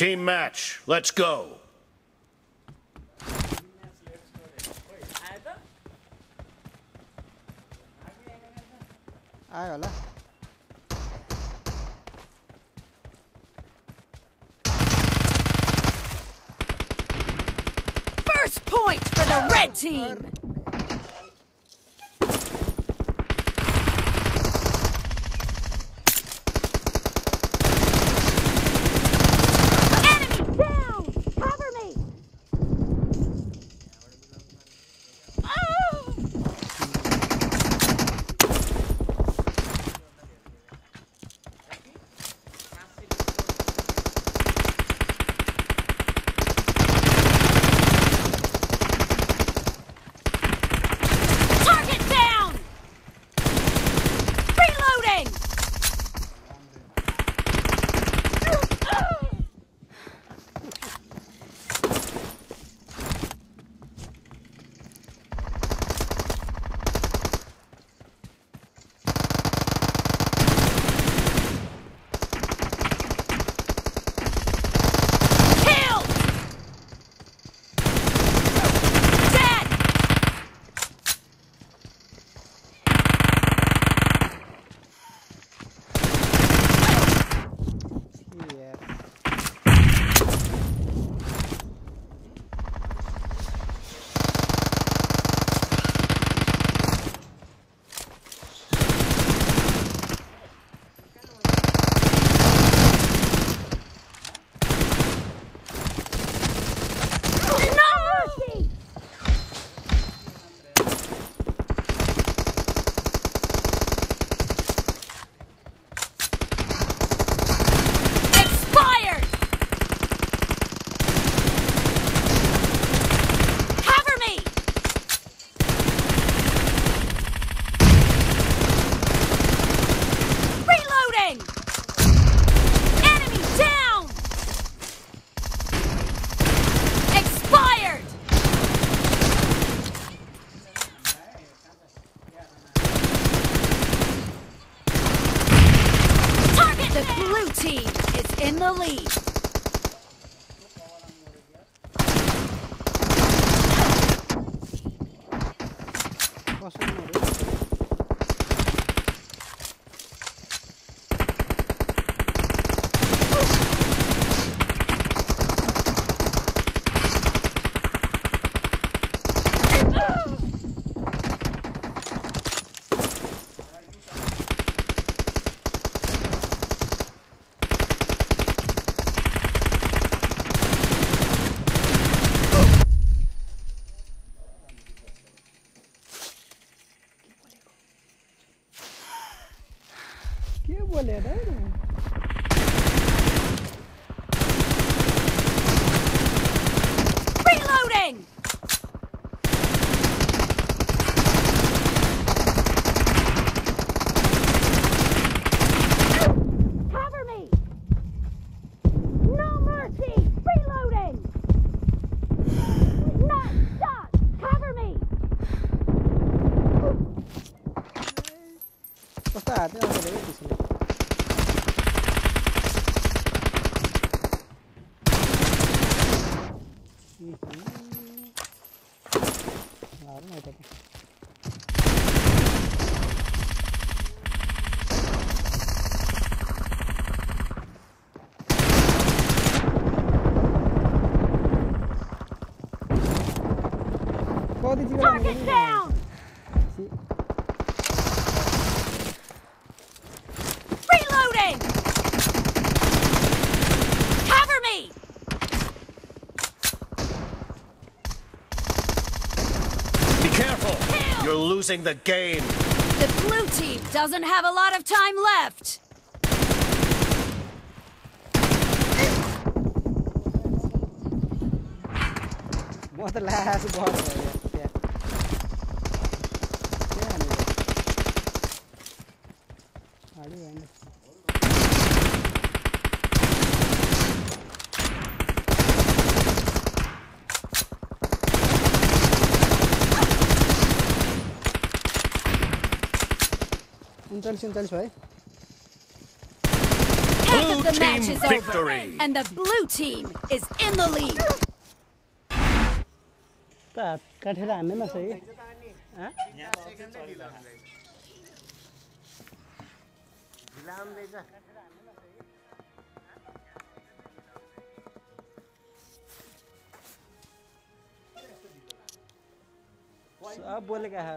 Team match, let's go. आयो होला First point for the red team. losing the game. The blue team doesn't have a lot of time left. ઉતારશે the match is over, and the blue team is in the lead. कठेरा आने ना सही सब बोलेगा है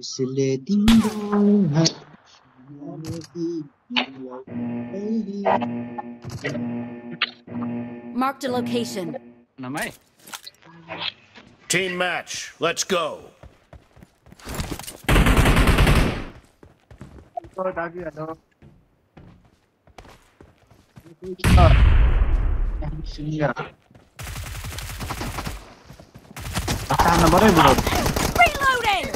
इसलिए दिन है Marked a location. Namai. Team match. Let's go. Sana pare bro. Reloading!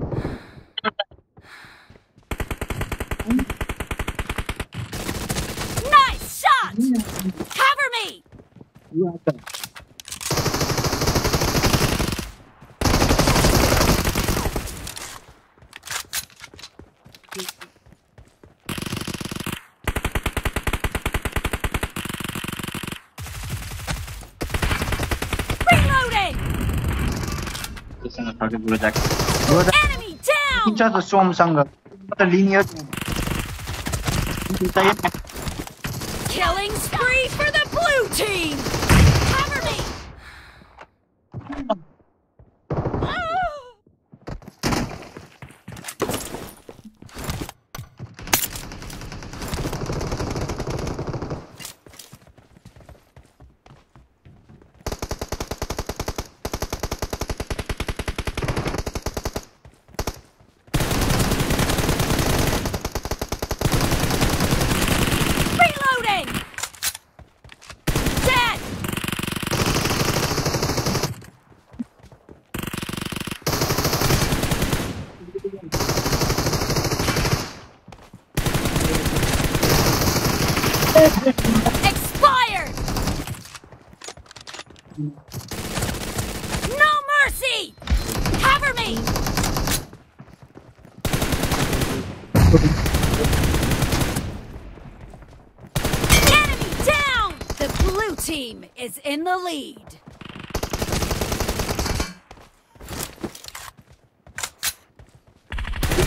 त्यससँग thirty बुढो जाएको बुढो Enemy down! किन्छ त सोमसँग त linear Killing spree for the blue team!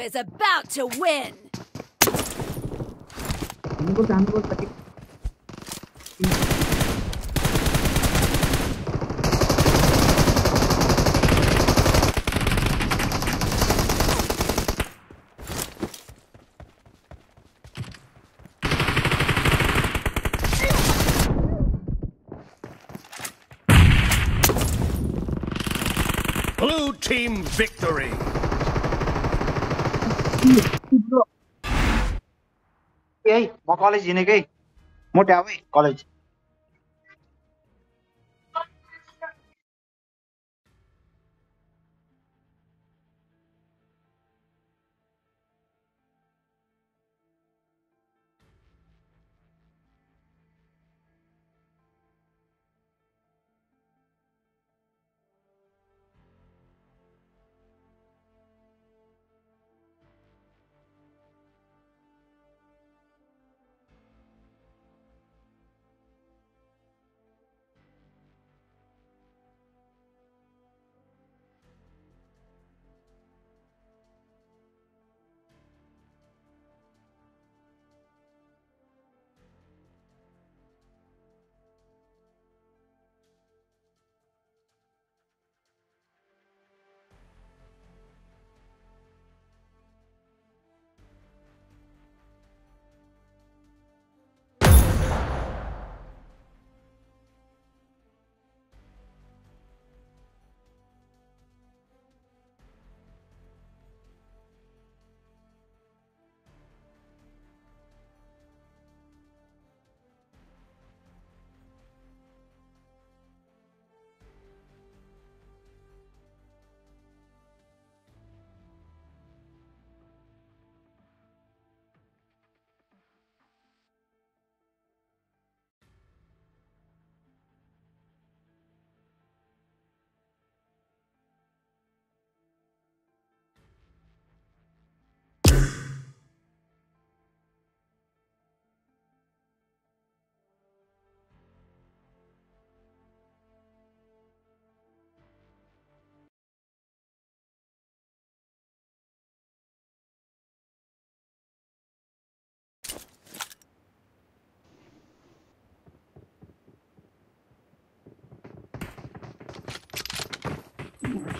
is about to win. Blue team victory! म कलेज हिँडेकै मोटे अब कलेज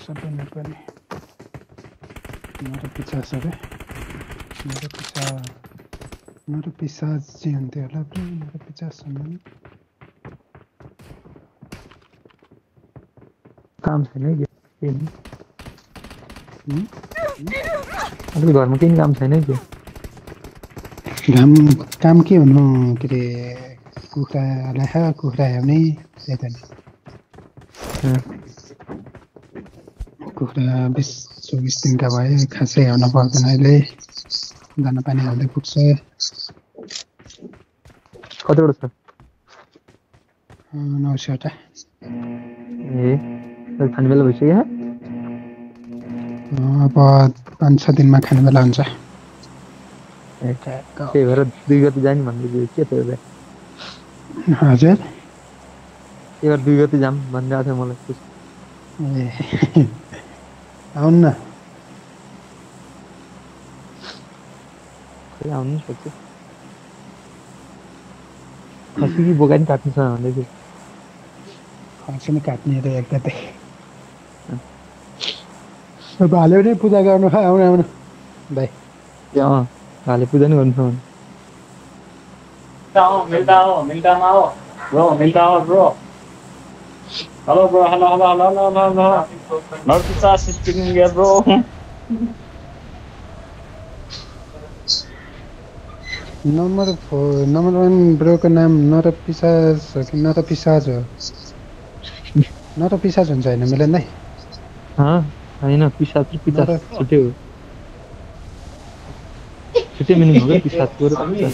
सबै नपर्ने मेरो पिछा सबै मेरो पिछा मेरो पिछा चाहिँ हुन्थ्यो होला ब्रो मेरो पिछा सुन्नु काम छैन है। अलिक घरमा केही काम छैन घाम काम के हुनु के अरे कुखुरालाई कुखुरा हेर्ने त्यही त नि कुखुरा बिस चौबिस दिनका भए खासै हेर्न पर्दैन अहिले। दाना पानी हाल्दै पुग्छ। कतिवटा छ? नौ सयवटा ए खाने बेला भइसक्यो अब पाँच छ दिनमा खाने बेला हुन्छ। त्यही भएर दुई गति जाने भन्दै के थियो भाइ हजुर। त्यही भएर दुई गति जाऊँ भनिरहेको थियो मलाई। ए आउनु न खोइ आउनु सक्छ खसी कि बोका नि काट्नु छ भन्दै थियो खसी नै काट्ने अरे एक गते भाले नै पूजा गर्नु आउनु आउनु भाइ अँ भाले पूजा नि गर्नु छ भने हो हो मिल्टामा हो ब्रो मिल्टा हो bro hello bro hello hello hello hello hello hello north south speaking here bro number four number one ब्रोको नाम नर पिसाज हो कि नर पिसाज हो नर पिसाज हुन्छ होइन मिलन दाइ अँ, होइन पिसाब र पिसाब नर- छुट्टै हो छुट्टै मिनिङ हो क्या पिसाबको र पिसाब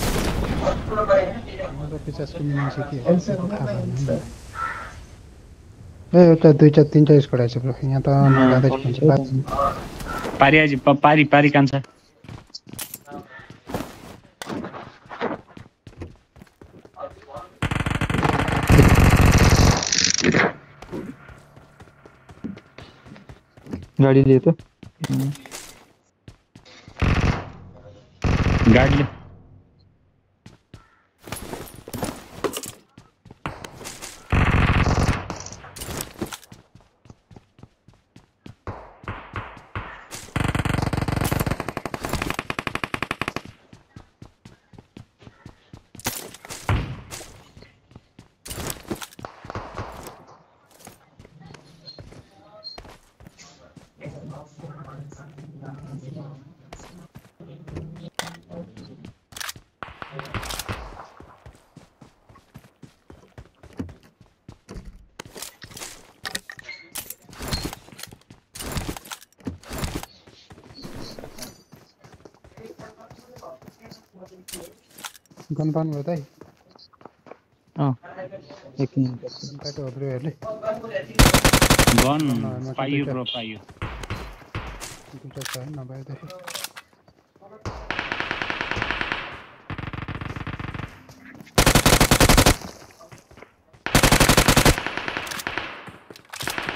नर पिसाजको मिनिङ चाहिँ के हो त्यो थाहा भएन ए एउटा आएछ ब्रो। यहाँ त नगाँदै हुन्छ बात पारी आज पारी पारी कान्छ। गाडी लियो त। गाडीले गन त है अँ एक मिनट हब्रेहरूले गन पाइयो ब्रो पाइयो दुइटा छ है नभएदेखि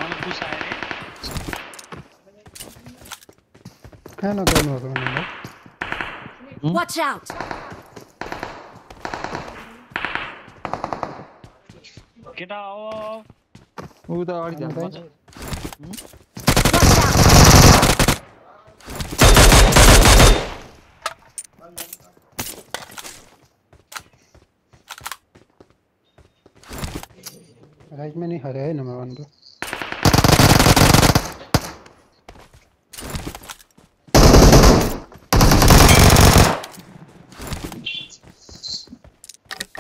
अनि पुसायो रे कहाँ नगर्नुभएको भन्नुभयो Watch out! केटा आओ ऊ त अगाडि जानु भन्नु Watch out! राइटमा नै हरे है नम्बर वानको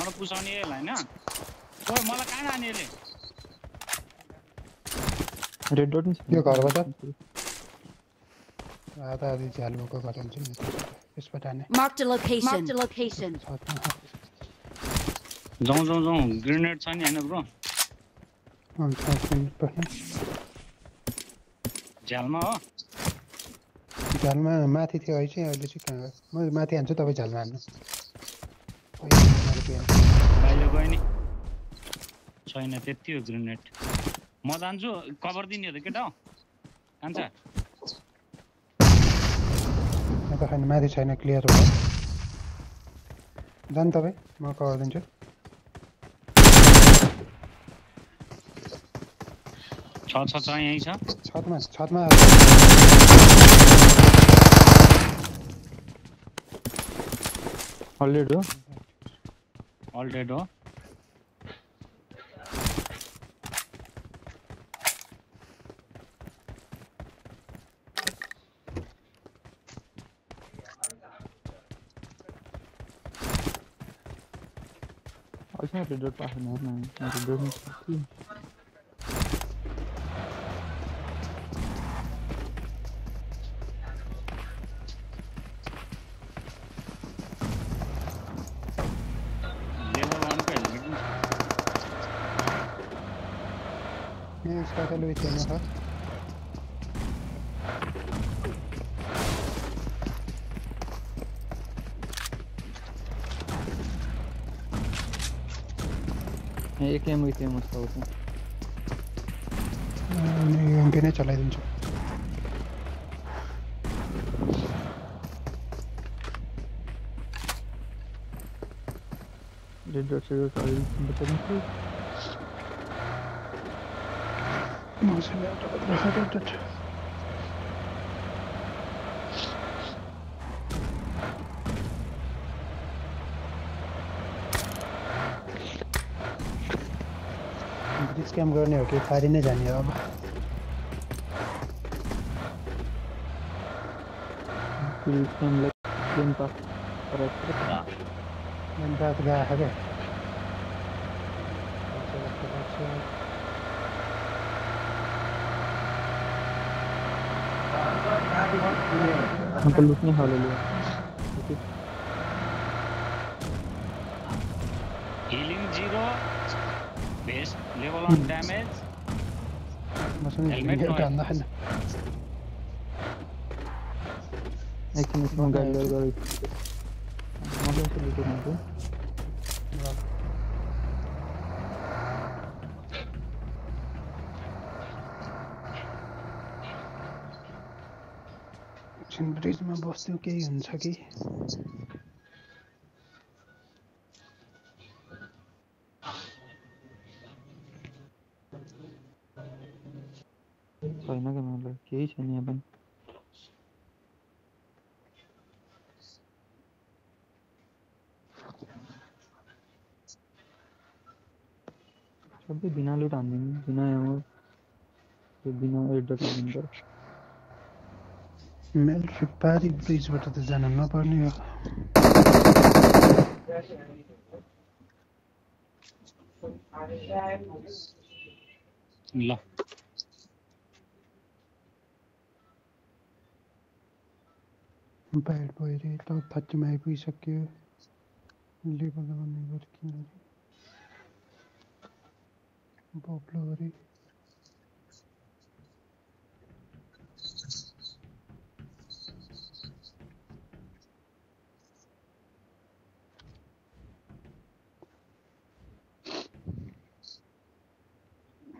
अनि पुसाउने यसलाई होइन ओए मलाई कहाँ जाने रेड डट नि यो घरबाट आधा आधी झ्याल भएको घर हुन्छ नि त्यसबाट हाने Marked a location. Marked a location. छतमा जाउँ जाउँ जाउँ ग्रेनेड छ नि होइन ब्रो अँ, छत मिनट पर्ने झ्यालमा हो झ्यालमा माथि थियो है चाहिँ अहिले चाहिँ कहाँ म माथि हान्छु तपाईँ झ्यालमा हान्नु मैले के? बाहिर गयो नि छैन त्यति हो ग्रेनेड। म जान्छु कभर दिने हो त केटा हो? जान्छ। म त खाने माथि छैन क्लियर भयो। जानु तपाईँ म कभर दिन्छु। छ छ छ यहीँ छ। छतमा छतमा हल्ड्रेड हो? अल्टेड हो। अझै रेड डट पाएको छैन हेर्न चलाइदिन्छु रेड डट से डट अगाडि बताउनु थियो मसँग एउटा मात्र छ, एउटा छ। ब्रिज क्याम्प गर्ने हो कि फारी नै जाने अब। पास गएको क्या लुट्ने खाले healing zero भेस्ट लेभल वान ड्यामेज मसँग Helmet एउटा नआए। भन्दा छैन एकछिन यसमा गाडी लिएर गएको मजा आउँछ लुटेर एकछिन ब्रिजमा बस्थ्यो केही हुन्छ कि मलाई केही छैन यहाँ पनि सबै बिना लुट हानिदिनु बिना एमो त्यो बिना। एडट हानिदिनु पऱ्यो मेल पारी ब्रिजबाट त जान नपर्ने हो ल। ब्याड भयो अरे त थर्टीमा आइपुगिसक्यो लेभल लगाउने गरे किन अरे बब्लो अरे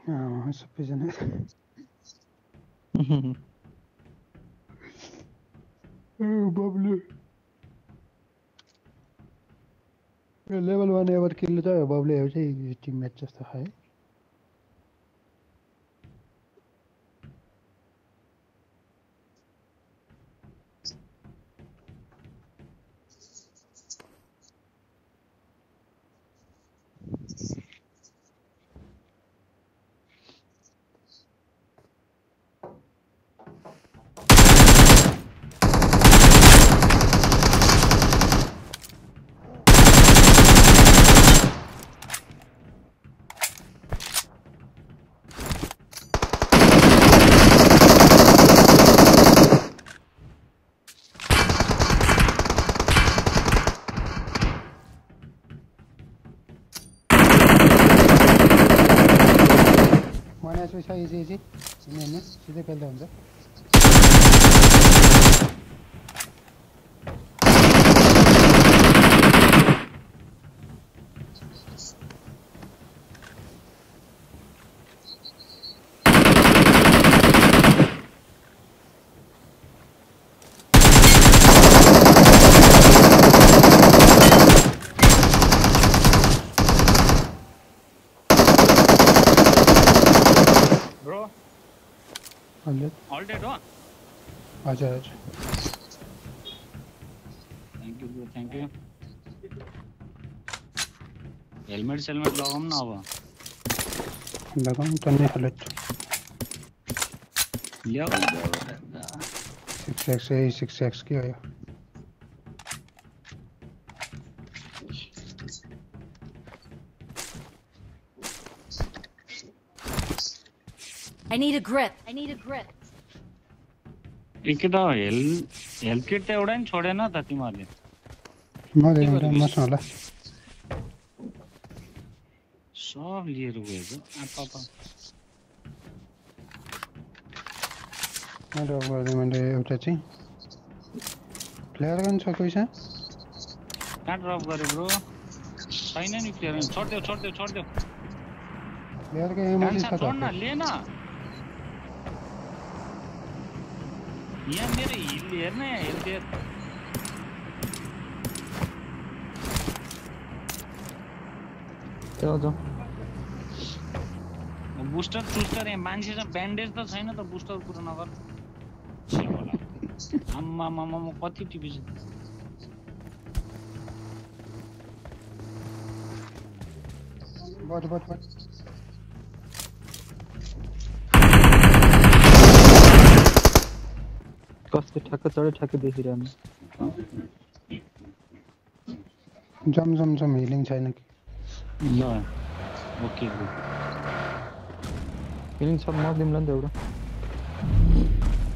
अँ, सबैजना ए, blue level one ever kill त बब्लु टीम टिममेट जस्तो खायो म्याच छ इजी इजी चिन्ने सिधै फेल्दा हुन्छ हजुर अल्टेड हो हजुर हजुर thank you bro thank you helmet सेलमेट लगाउँ न अब लगाउँ टन्नै हालत ल्याऊ सिक्स एक्स ए सिक्स एक्स के हो यो I need a grip. I need a grip. एक त हेल हेल्थ किट त एउटा नि छोडेन त तिमीहरूले म दिनु त मसँग होला सब लिएर गएको आप्पा मैले अब गरिदिएँ मैले एउटा चाहिँ प्लेयर गन छ कोही छ कहाँ ड्रप गरे ब्रो छैन नि प्लेयर छोडिदेऊ छोडिदेऊ छोडिदेऊ प्लेयरको एमओ कान्छा छ छोड न त ले न यहाँ मेरो हिल हेर्न यहाँ हेल्थ हेर जाऊ जाऊ बुस्टर चुस्टर यहाँ मान्छेसँग ब्यान्डेज त छैन त बुस्टर कुरो नगर। छिः होला आम्मा मामा म कति टिपिछु बट बट बट से ठाका चढ़े ठाके देख रहे हैं जम जम जम हीलिंग चाहिए ना ना ओके हीलिंग सब मार दिम लंदे उड़ा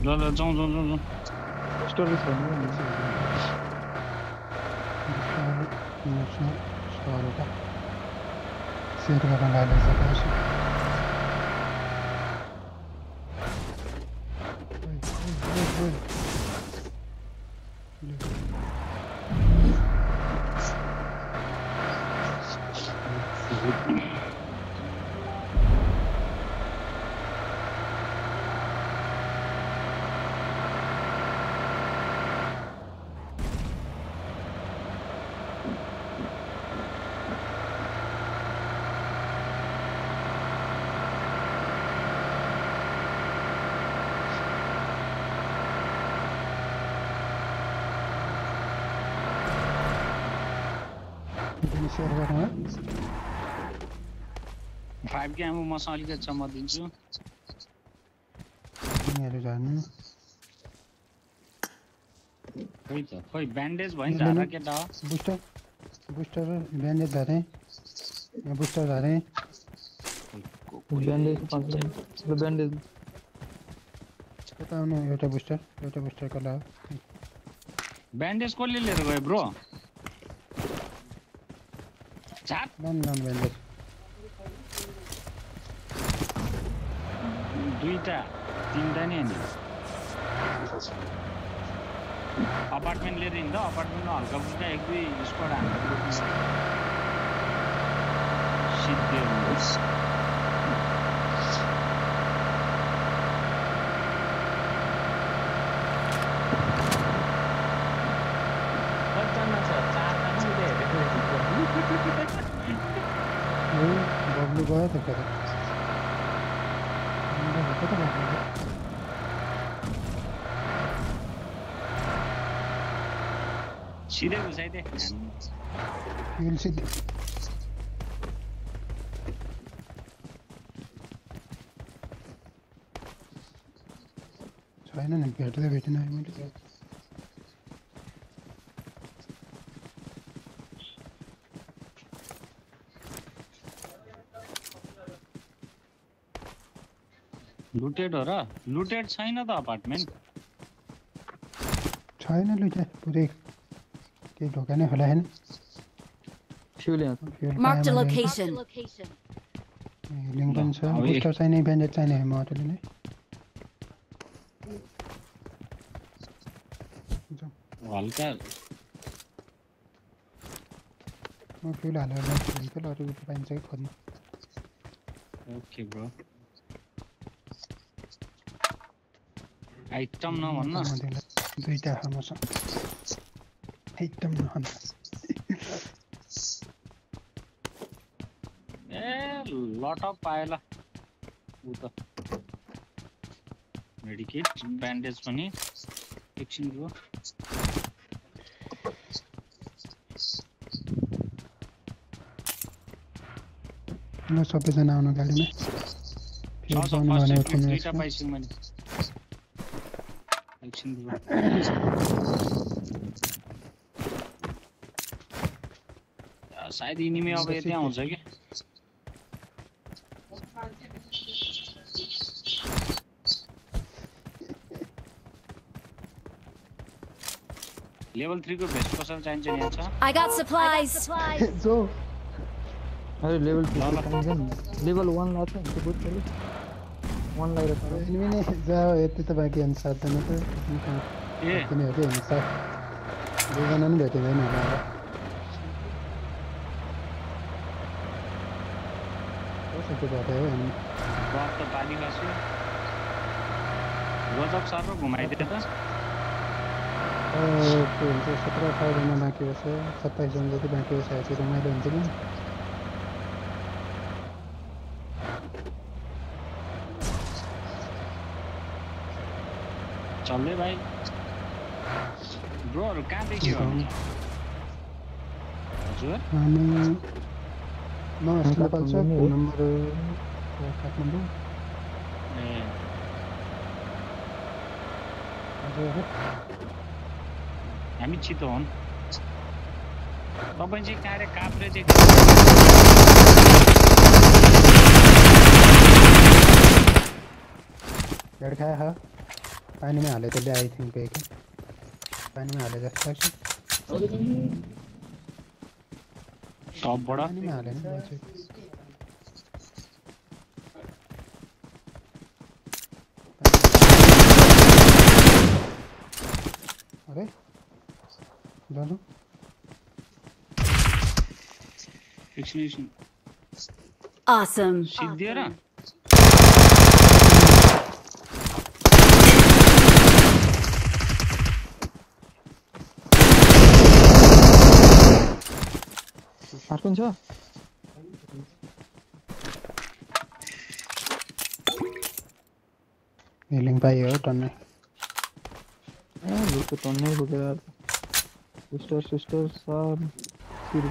ला जम जम जम जम स्टोर दिस है ना का सेट मसँग अलिकति छ म दिन्छु तिमीहरू झर्नु खोइ त खोइ ब्यान्डेज भयो नि लिनु। झारा केटा हो बुस्टर बुस्टर ब्यान्डेज झरेँ यहाँ बुस्टर झरेँ ब्यान्डेज पाँच ल ब्यान्डेज यता आउनु एउटा बुस्टर एउटा बुस्टरको ल ब्यान्डेज कसले लिएर गयो ब्रो ब्यान्डेज दुईटा तिनवटा नि अनि अपार्टमेन्ट लिएर हिँड्दा अपार्टमेन्टमा हल्का फुल्का एक दुई स्क्वाड हाम्रो सिद्धि बब्लु गयो त फेरि अन्त भएको त बब्लु सिधै घुसाइदे फ्युल सिधै छैन नि भेट्दै भेटिनँ मैले लुटेड हो र। लुटेड छैन त अपार्टमेन्ट। छैन लुटे पुरै केही ढोका नै फ्युल यहाँ। छ फ्युल location. ए, लिङ्क पनि छ। अब ए- बुस्टर चाहिने ब्यान्डेड चाहिने म अटोले नै। जाउँ। हल्का। म फ्युल हालेर जान्छु। भेहिकल अरू पाइन्छ कि खोज्नु। Okay bro. आइटम नभन्न म तिमीलाई दुईवटा छ मसँग एकदम नभन्दा ए लटअप पाएँ ल ऊ त मेडिकेट ब्यान्डेज पनि एकछिन ल सबैजना आउनु गाडीमा पाउनु फ़र्स्ट भने एड किट उठाउनु दुईवटा यसमा। पाइसकेँ मैले एकछिन ब्रो आ, सायद इनिमी अब यतै आउँछ कि लेभल थ्रीको भेस्ट पसल चाहिन्छ नि छ I got supplies. जो। अरे लेभल टू ल, ल। चाहिन्छ नि लेभल वान लाग्छ मन नै यति त बाँकी भेटिँदैन के हुन्छ सत्र अठारजना बाँकी रहेछ सत्ताइसजना जति बाँकी रहेछ रमाइलो हुन्छ नि चल्दै भाइ ब्रोहरू कहाँदेखि हो। हजुर। हामी म नेपाल छ फ़ोन नम्बर काठमाडौँ ए हजुर हामी चितवन तपाईँ चाहिँ कहाँ रे? काभ्रे चाहिँ खायो खा पानीमा हाले त ल्याए थियौँ के कि पानीमा हाले जस्तो लाग्छ टपबाट पानीमा हालेन अरे जानु एकछिन Awesome. Sarpun cho. Healing by your tone. Ah, look at. Sister, sister, sir. Kill.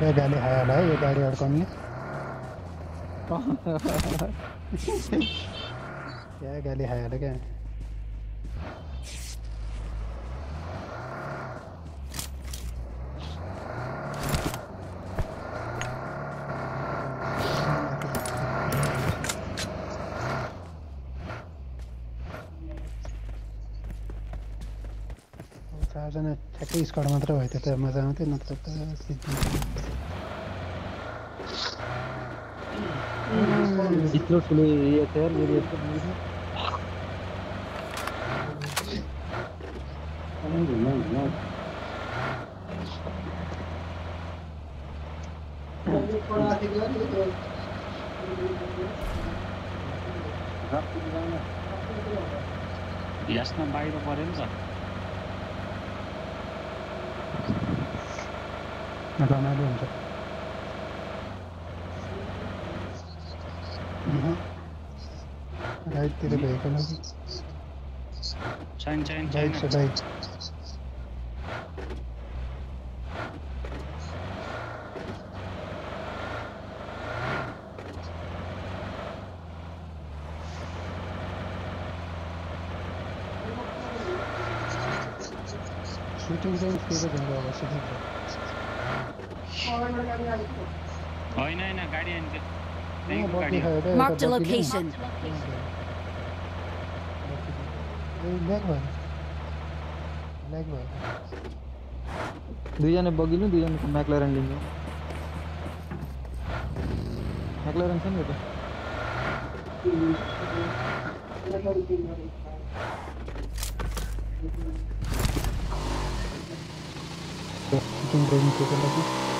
Hey, daddy, hi, hi. Your daddy are coming. Ya, kali ya. hai ya, ada? स्कट मात्र भयो त्यो त मजा आउँथ्यो नत्र त यत्रो ठुलो एरिया छ यार मेरो यस्तो बाहिर पऱ्यो नि त। छैन छैन राइट छैन राइट सुटिङ चाहिँ के को झुम्रो अब सुटिङ गाडी त्यहीँको बत्ती गाडी location. ए ल्याग भयो ल्याग भयो दुईजना बगिनु दुईजना म्याक्लारेन लिनु म्याक्लारेन छ नि त सुटिङ ट्रेनिङको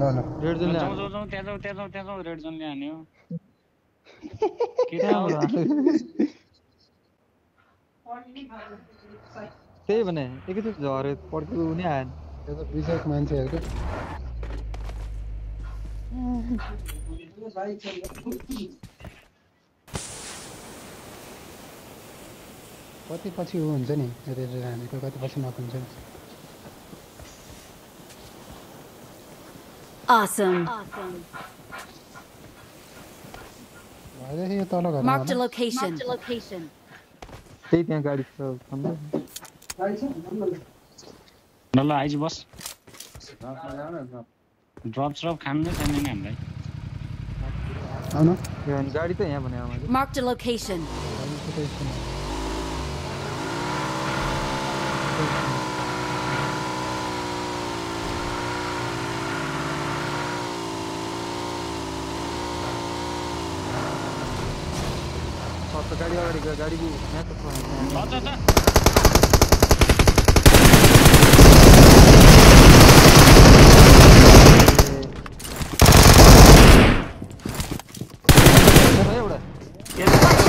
ल ल रेड जाउँ त्यहाँ जाउँ त्यहाँ जाउँ त्यहाँ जाउँ रेड जोनले हान्यो के थाहा। त्यही भने एकैचोटि झऱ्यो पड्केको पनि आएन त्यो त मान्छेहरूको कति पछि ऊ हुन्छ नि रेड हानेको कति पछि नक हुन्छ नि Awesome. भएदेखि यो तल घरमा Marked a होला। location. location. त्यही त्यहाँ गाडी छ भन्दा ल ल आइज़ बस ड्रप स्रप खानु चाहिँ छैन नि हामीलाई आउनु यो अनि गाडी त यहाँ भने मैले Marked a location. गाडी छुट्टै छ। छ त गाडी अगाडि गयो गाडीको यहाँ त छ यहाँ। छ छ छ छ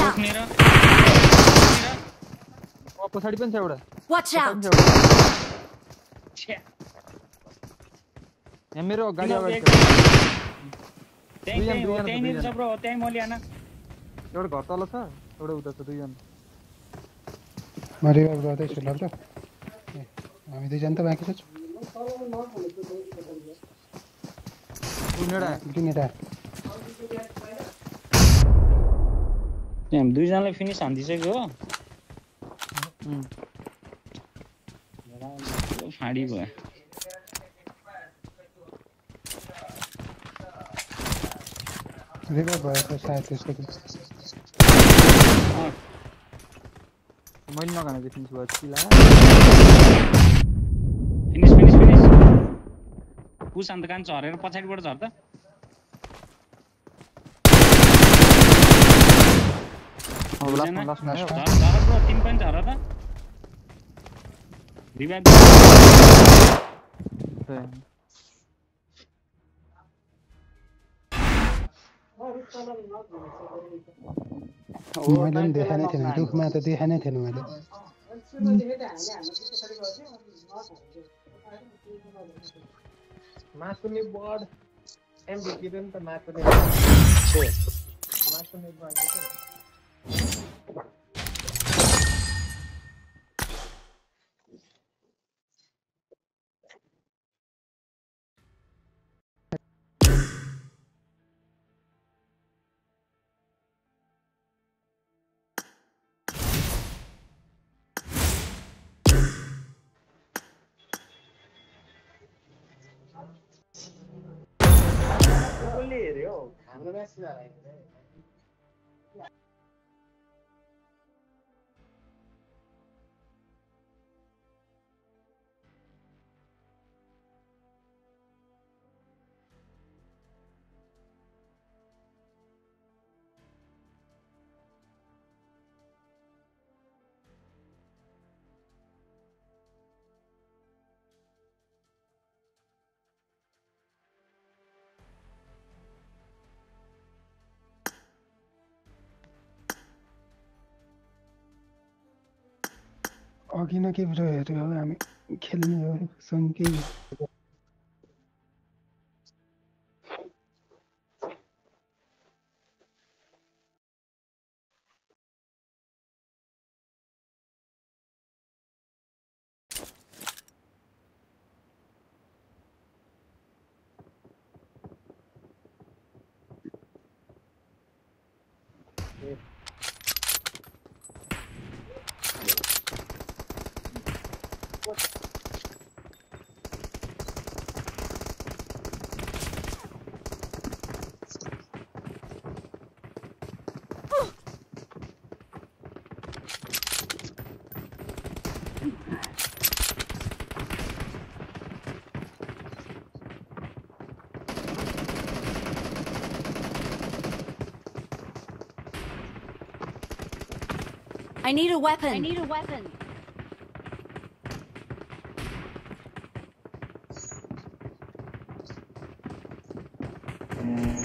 अँ, मेरो गाडी त्यहीँ दुईजना, त्यहीँ हो दुईजना छ, त्यहीँनिर छ दुईजना। ब्रो त्यहीँ म ल्याएन एउटा घर उता छ दुईजना म रिभाइभ गर्दैछु ल ब्रो ए, हामी दुईजना त बाँकी छ यहाँ दुईजनालाई फिनिस हानिदिइसक्यो हो फाँडी भयो रिभाइभ भएको सायद त्यसको मैले नखानेको फिनिस भयो चिला फिनिस फिनिस फिनिस पुस अन्त कान झरेर पछाडिबाट झर अब दुईजना। लास्टमा लास्टमा झर झर ब्रो तिमी पनि झर त रिभाइभ मैले पनि थिएन दुःखमा त देखा नै थिएन मैले बढ एमभिपी नि त 사례예요. 강은하 씨나라인데 अघि न के हेऱ्यो हामी खेल्ने हो सँगै I need a weapon. I need a weapon. Mm.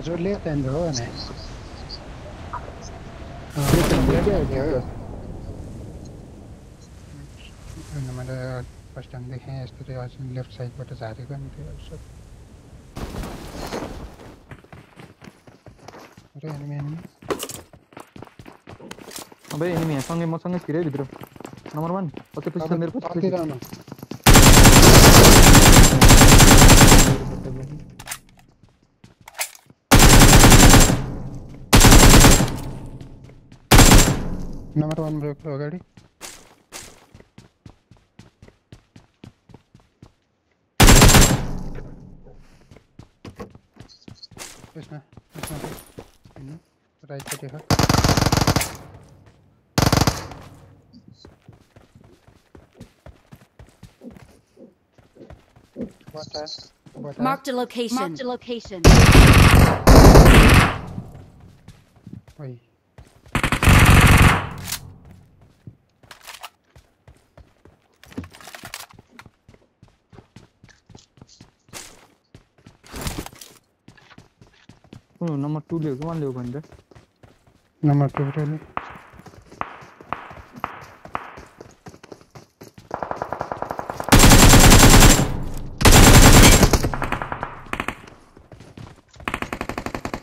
हो तपाईँ हजुर लेफ़्ट ह्यान्ड हो भने लेफ़्ट ह्यान्ड हो अनि मैले फ़र्स्ट टाइम देखेँ यस्तो चाहिँ हजुर लेफ़्ट साइडबाट झारेको नि त्यो सब र एनिमी एनिमी अबे एनिमी यहाँ सँगै मसँगै छिरै भित्र नम्बर वान पछि पछि छ मेरो पछि ನಂಬರ್ ಒನ್ ಬ್ರೇಕ್ ಗಾಡಿ ಕೃಷ್ಣ ಕೃಷ್ಣ ರೈಟ್ ಸೈಡ್ ಇದೆ What's that? What's that? Marked a location. Marked a location. Wait. कुन नम्बर टू ल्याऊ कि वान ल्याऊ भनेर नम्बर टू रोले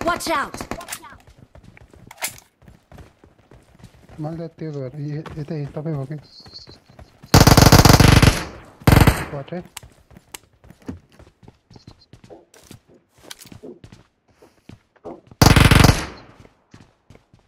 Watch out! मैले त त्यो भएर य- यतै तपाईँ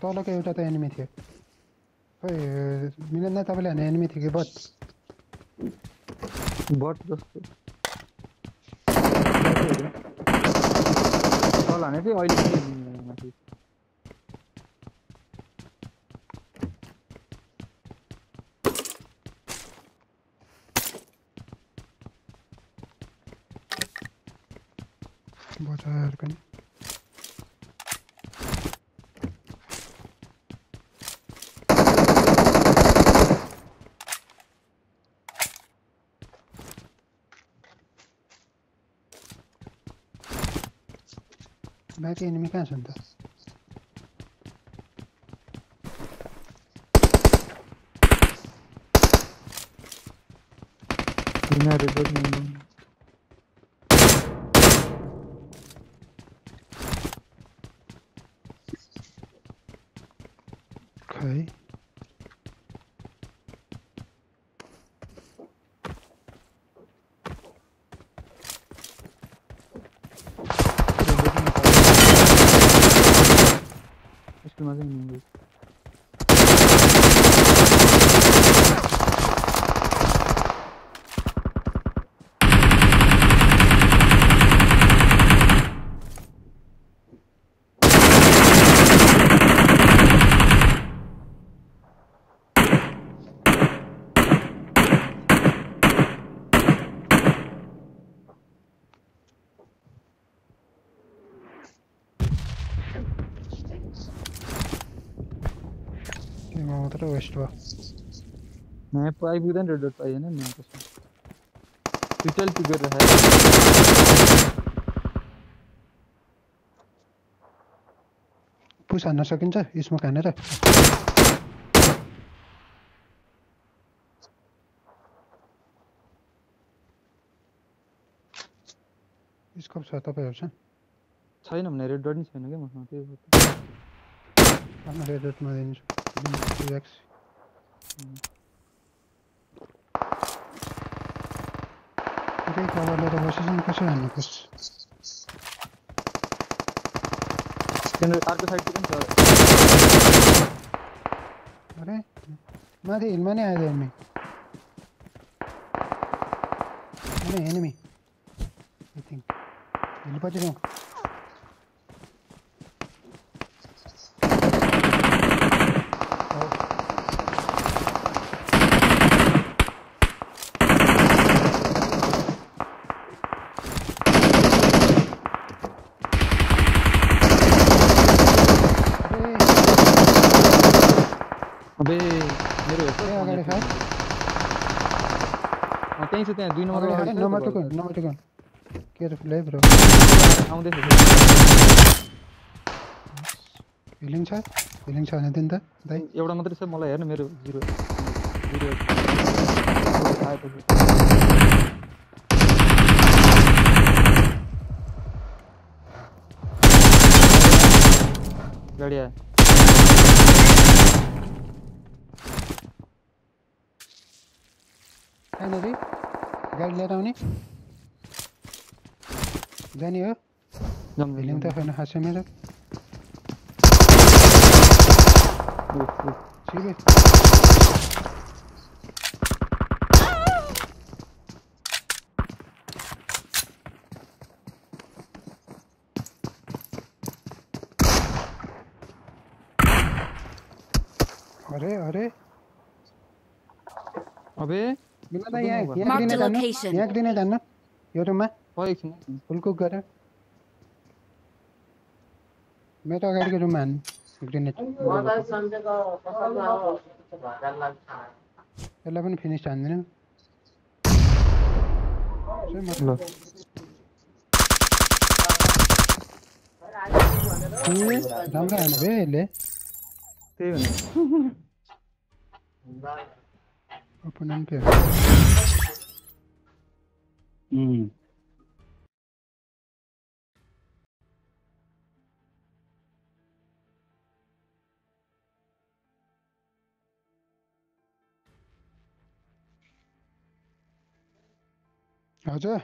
स्क्वाड के एटा तो डाइरेक्ट थे अँ ना एउटा त एनिमी बट जो मिलन दाइ तपाईँले हाने एनिमी थियो कि बट बट जस्तो तल हाने चाहिँ अहिले पनि माथि बजार पनि बाँकी एनिमी कहाँ छन् त बिना रेड नहीं खै स्कुलमा चाहिँ निङ्गो भयो मैं पाई भी रेड डॉट पाई है ना मैं कसम रिटेल पे कर रहा है पुस हान्न सकिन्छ स्मोक हानेर स्कोप छ तपाईँहरूसँग छैन भने रेड डट नि छैन क्या मसँग त्यही रेड रेटमा दिन्छु बसेछन् कसरी हान्नु खोज्छ त्यहाँनिर अर्को साइडतिर पनि छ अरे माथि हिलमा नै आयो एनिमी अरे एनिमी आई थिङ्क हिलपछि जाउँ अरे अबे मेरो हेर्छ ए अगाडि खा त्यहीँ छ त्यहाँ दुई नम्बर अगाडि खा नम्बर टुकन नम्बर टुकन केयरफुल है ब्रो आउँदैछ हिलिङ छ हिलिङ छ भने त दाइ एउटा मात्रै छ मलाई हेर्न मेरो जिरो जिरो आएपछि गाडी आयो कहाँनिर गाडी लिएर आउने जाने हो भिलिङ त छैन खासै मेरो। ठिकै अरे अरे अबे बिना त यहाँ यहाँ Marked दिने जानु. यहाँ दिने जानु। यो रुममा भयो एकछिन फुलकुक गरेर मेरो अगाडिको रुममा ग्रेनेड यसलाई पनि फिनिस हान्दिनँ ल। राम्रो हान्नु भयो यसले त्यही भने ओपोनेन्ट उम्. हजुर